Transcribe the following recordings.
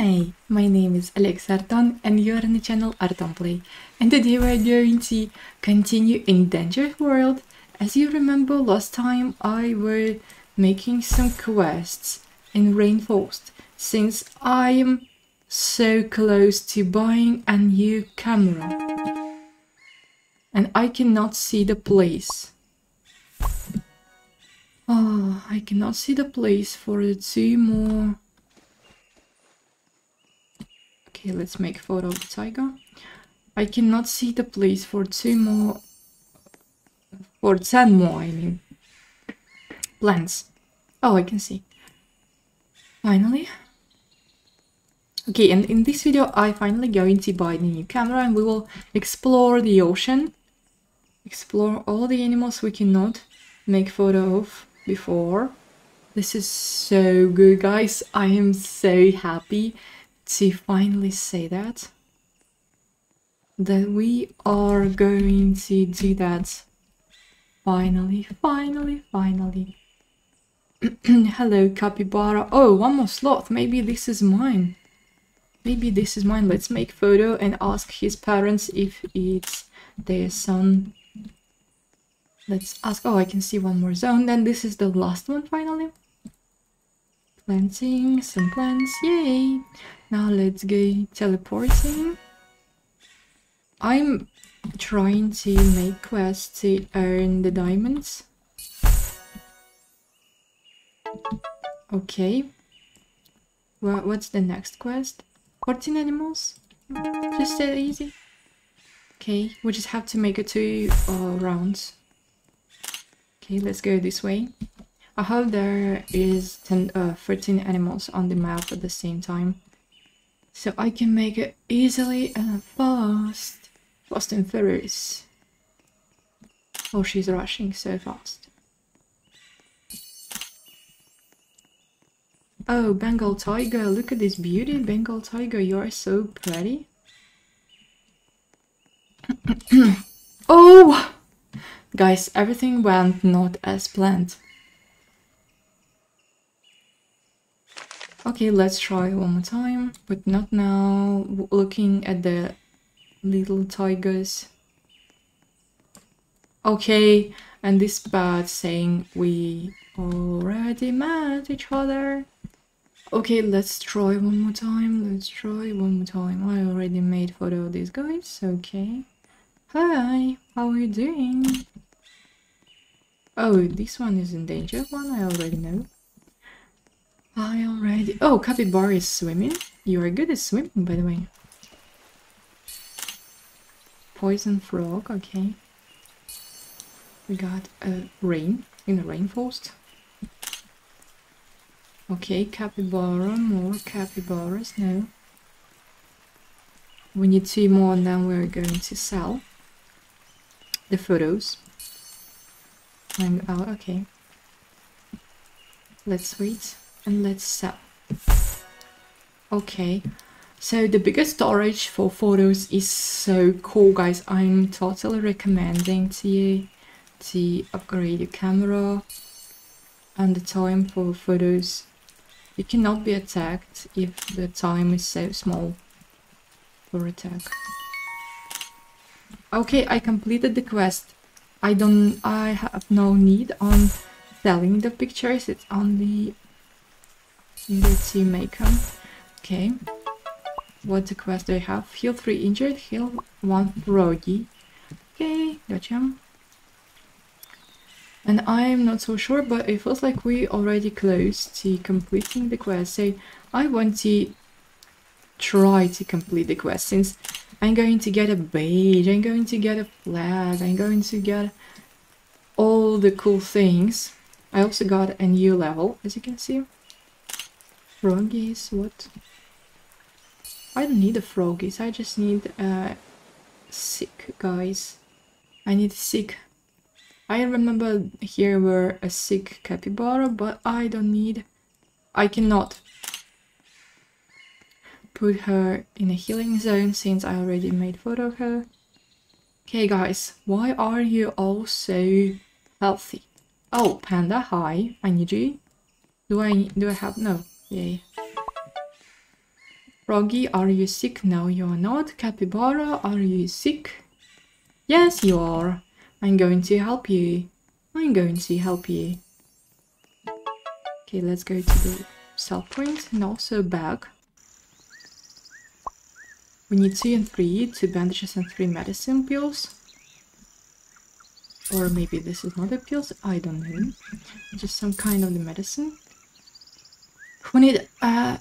Hi, my name is Alex Arton and you're on the channel Arton Play. And today we're going to continue Endangered World. As you remember last time I were making some quests in Rainforest since I am so close to buying a new camera. And I cannot see the place. Oh, I cannot see the place for two more Okay, let's make photo of tiger. I cannot see the place for two more... For ten more, I mean. Plants. Oh, I can see. Finally. Okay, and in this video I finally going to buy the new camera and we will explore the ocean. Explore all the animals we cannot make photo of before. This is so good, guys. I am so happy to finally say that? That we are going to do that. Finally finally finally. Hello capybara. Oh one more sloth maybe this is mine. Maybe this is mine. Let's make photo and ask his parents if it's their son. Let's ask. Oh i can see one more zone. Then this is the last one finally. Planting some plants. Yay now let's go teleporting. I'm trying to make quests to earn the diamonds. Okay. Well, what's the next quest? 14 animals? Just that easy? Okay, we just have to make it two uh, rounds. Okay, let's go this way. I hope there is 10, uh, 13 animals on the map at the same time so I can make it easily and fast. Fast and furious. Oh, she's rushing so fast. Oh, Bengal tiger, look at this beauty, Bengal tiger, you are so pretty. oh! Guys, everything went not as planned. Okay, let's try one more time, but not now. Looking at the little tigers. Okay, and this bird saying we already met each other. Okay, let's try one more time. Let's try one more time. I already made photo of these guys. Okay. Hi, how are you doing? Oh, this one is in danger. One I already know. I already... Oh, Capybara is swimming. You are good at swimming, by the way. Poison frog, okay. We got a rain in the rainforest. Okay, capybara, more capybaras, no. We need two more and then we're going to sell the photos. And, oh, okay. Let's wait and let's sell. Okay, so the biggest storage for photos is so cool, guys. I'm totally recommending to you to upgrade your camera and the time for photos. You cannot be attacked if the time is so small for attack. Okay, I completed the quest. I don't I have no need on selling the pictures, it's only Let's see, make them. Okay. What the quest do I have? Heal 3 injured, heal 1 froggy. Okay, gotcha. And I'm not so sure, but it feels like we already close to completing the quest. So I want to try to complete the quest since I'm going to get a badge, I'm going to get a flag, I'm going to get all the cool things. I also got a new level, as you can see. Froggies, what? I don't need the froggies, I just need uh, sick guys. I need sick. I remember here were a sick capybara, but I don't need... I cannot put her in a healing zone since I already made photo of her. Okay guys, why are you all so healthy? Oh, Panda, hi, I need you. Do I, do I have, no, Yay. Froggy, are you sick? No, you are not. Capybara, are you sick? Yes, you are. I'm going to help you. I'm going to help you. Okay, let's go to the cell point and also back. We need two and three, two bandages and three medicine pills. Or maybe this is not the pills, I don't know. Just some kind of the medicine. Who need uh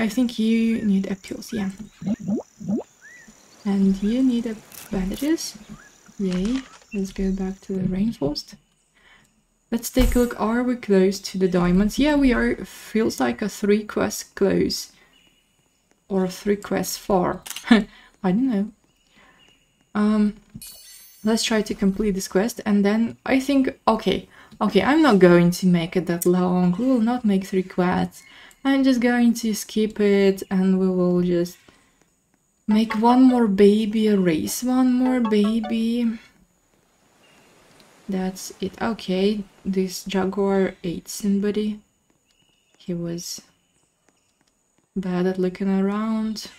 I think you need a pills, yeah. And you need a bandages. Yay. Let's go back to the rainforest. Let's take a look. Are we close to the diamonds? Yeah, we are. Feels like a three quest close. Or three quests far. I don't know. Um, let's try to complete this quest and then I think, okay, okay, I'm not going to make it that long. We will not make three quads. I'm just going to skip it and we will just make one more baby, erase one more baby. That's it. Okay, this jaguar ate somebody. He was bad at looking around.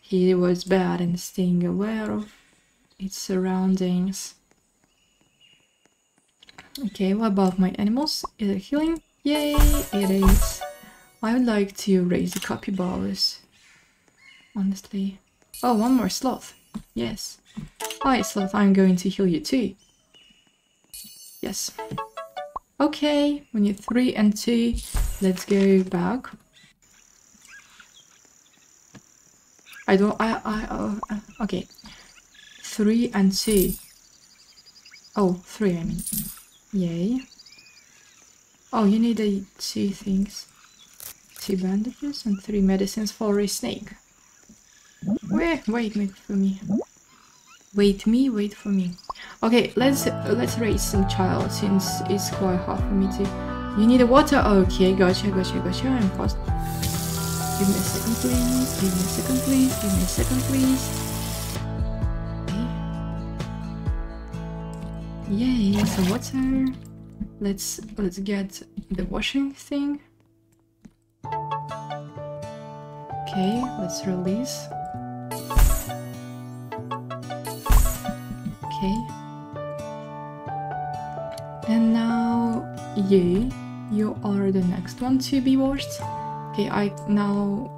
He was bad in staying aware of its surroundings. Okay, what about my animals? Is it healing? Yay, it is. I would like to raise the copy capybaras. Honestly. Oh, one more sloth. Yes. Hi, sloth, I'm going to heal you too. Yes. Okay, we need three and two. Let's go back. I don't, I, I, uh, okay. Three and two. Oh, three, I mean. Yay. Oh, you need a, two things. Two bandages and three medicines for a snake. Wait, wait, wait for me. Wait me, wait for me. Okay, let's let's raise some child since it's quite hard for me to. You need a water? Okay, gotcha, gotcha, gotcha. I'm fast. Give me a second, please. Give me a second, please. Give me a second, please. Yay, some water. Let's let's get the washing thing. Okay, let's release. Okay. And now you, you are the next one to be washed. Okay, I now...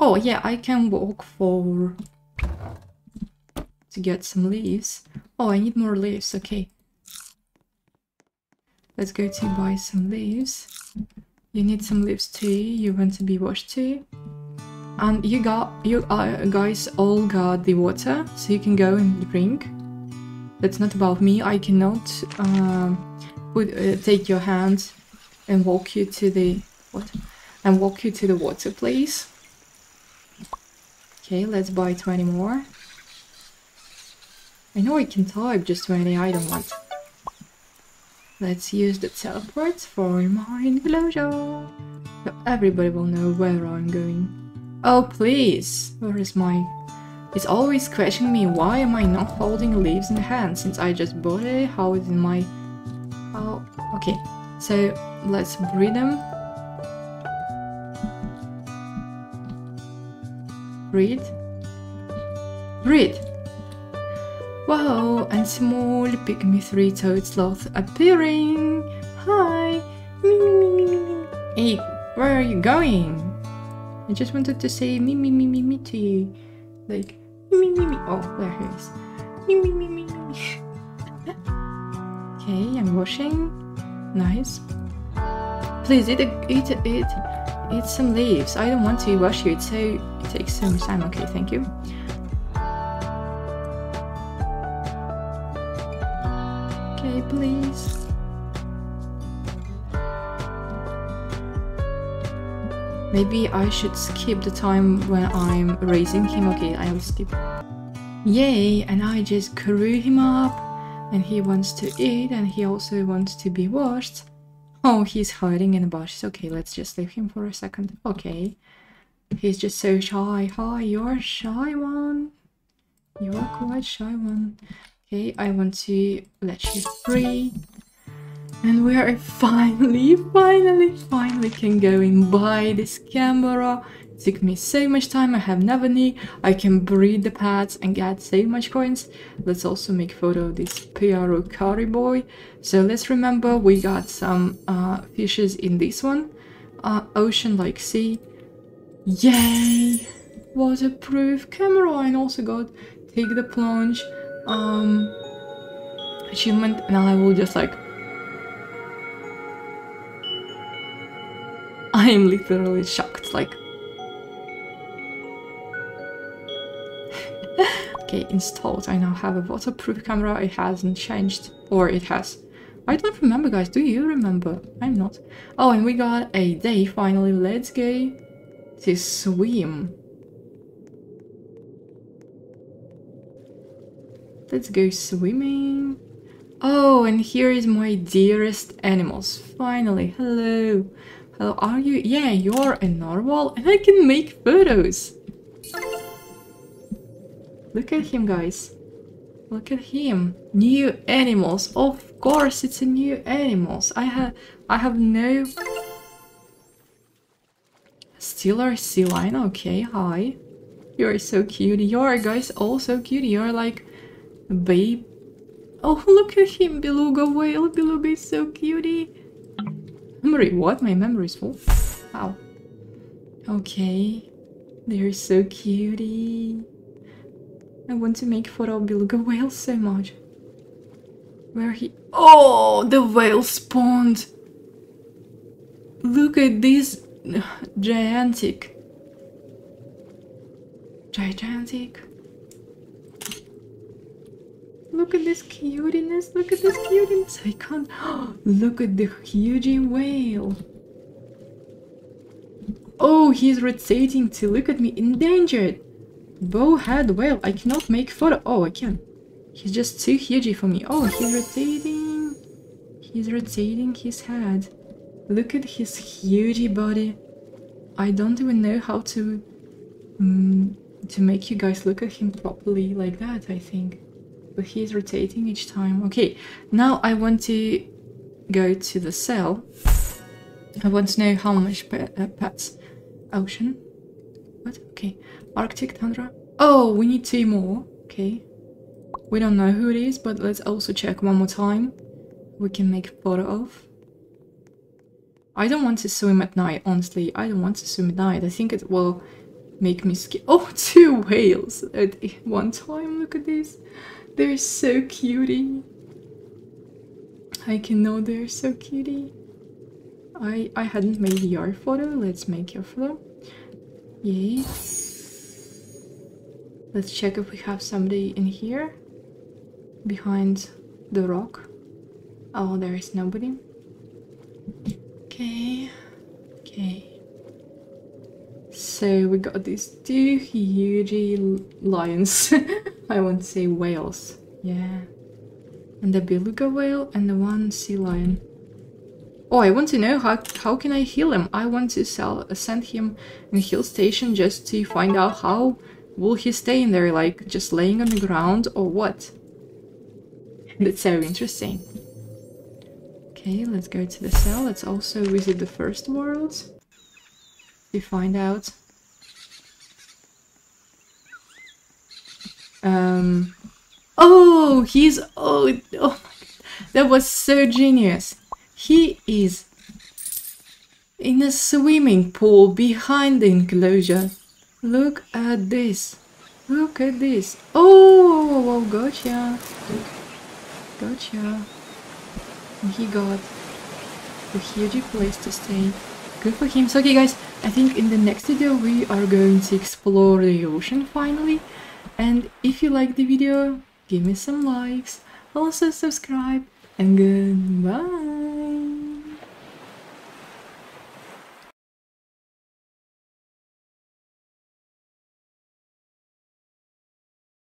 Oh yeah, I can walk for... to get some leaves. Oh, I need more leaves, okay. Let's go to buy some leaves. You need some leaves too. You want to be washed too. And you got you uh, guys all got the water, so you can go and drink. That's not about me. I cannot um, put uh, take your hand and walk you to the what and walk you to the water place. Okay, let's buy 20 more. I know I can type just 20, I don't want. Let's use the teleport for mind enclosure. So everybody will know where I'm going. Oh, please! Where is my... It's always questioning me, why am I not holding leaves in hand since I just bought it? How is in my... Oh, okay. So, let's breed them. Breed. Breed! Whoa, and small pygmy three-toed sloth appearing! Hi! Me, me, me, me, me. Hey, where are you going? I just wanted to say me, me, me, me, me to you. Like, me, me, me. Oh, there he is. Me, me, me, me, me. okay, I'm washing. Nice. Please eat, a, eat, eat, eat some leaves. I don't want to wash you. so it takes so much time. Okay, thank you. Please? Maybe I should skip the time when I'm raising him. Okay, I'll skip. Yay, and I just grew him up. And he wants to eat and he also wants to be washed. Oh, he's hiding in the bushes. Okay, let's just leave him for a second. Okay. He's just so shy. Hi, you're shy one. You're quite shy one. Okay, I want to let you free. And we are finally, finally, finally can go and buy this camera. It took me so much time, I have never knew I can breed the pets and get so much coins. Let's also make photo of this PRO curry boy. So let's remember we got some uh, fishes in this one. Uh, ocean like sea. Yay! Waterproof camera and also got take the plunge um, achievement and I will just like I am literally shocked, like... okay, installed. I now have a waterproof camera. It hasn't changed. Or it has. I don't remember, guys. Do you remember? I'm not. Oh, and we got a day, finally. Let's go to swim. Let's go swimming. Oh, and here is my dearest animals. Finally, hello. Hello, are you? Yeah, you're a narwhal and I can make photos. Look at him, guys. Look at him. New animals. Of course, it's a new animals. I have I have no Steller sea lion. Okay, hi. You're so cute. You're guys also cute. You're like babe. Oh, look at him, beluga whale. Beluga is so cutie. Memory, what? My memory is full. Wow. Okay. They're so cutie. I want to make photo of beluga whale so much. Where he... Oh, the whale spawned! Look at this gigantic. Gigantic. Look at this cuteness. Look at this cuteness. I can't. Look at the huge whale. Oh, he's rotating to look at me. Endangered. Bowhead whale. I cannot make photo. Oh, I can. He's just too huge for me. Oh, he's rotating. He's rotating his head. Look at his huge body. I don't even know how to um, to make you guys look at him properly like that, I think but he's rotating each time. Okay, now I want to go to the cell. I want to know how much pe uh, pets. Ocean. What? Okay. Arctic tundra. Oh, we need two more. Okay. We don't know who it is, but let's also check one more time. We can make a photo of. I don't want to swim at night, honestly. I don't want to swim at night. I think it will make me scared. Oh, two whales at one time. Look at this. They're so cutie. I can know they're so cutie. I I hadn't made your photo. Let's make your photo. Yay. Let's check if we have somebody in here. Behind the rock. Oh, there is nobody. Okay. Okay. So we got these two huge lions. I want to say whales. Yeah. And the beluga whale and the one sea lion. Oh, I want to know how how can I heal him? I want to sell send him in heal station just to find out how will he stay in there, like just laying on the ground or what? That's so interesting. Okay, let's go to the cell. Let's also visit the first world to find out Um, oh, he's oh oh that was so genius. He is in a swimming pool behind the enclosure. Look at this. Look at this. Oh, oh gotcha. Gotcha. He got a huge place to stay. Good for him. So okay guys, I think in the next video we are going to explore the ocean finally. And if you like the video, give me some likes, also subscribe, and goodbye!